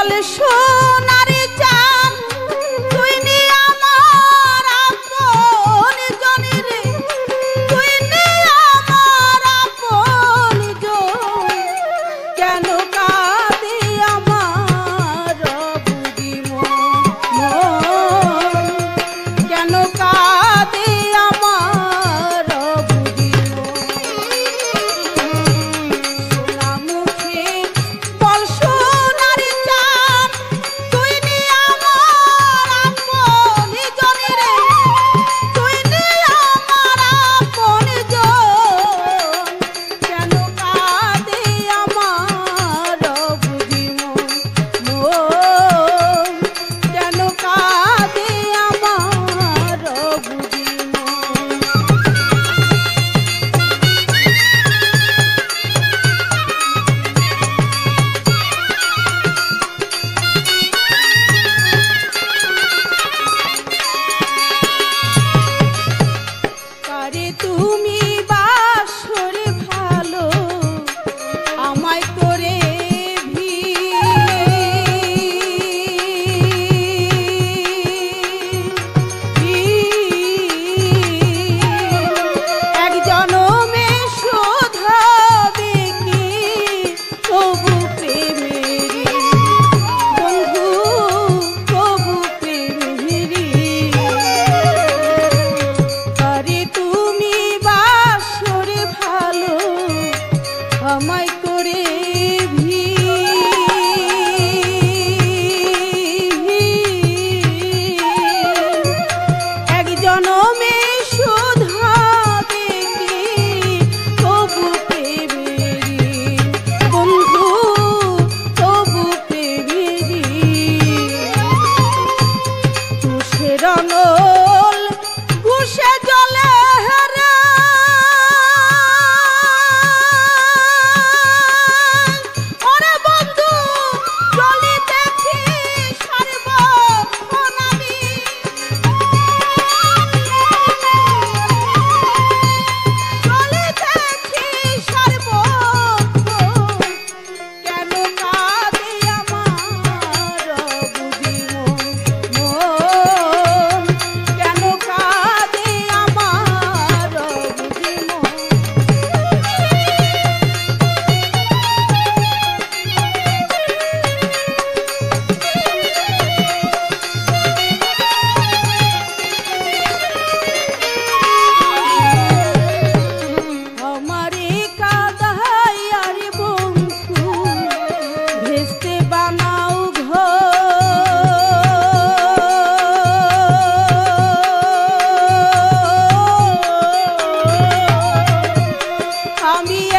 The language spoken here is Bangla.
বল সোনারি চান তুই নি আমার আপন জনি তুই নি আমার আপন জন। কেন কা Amiga.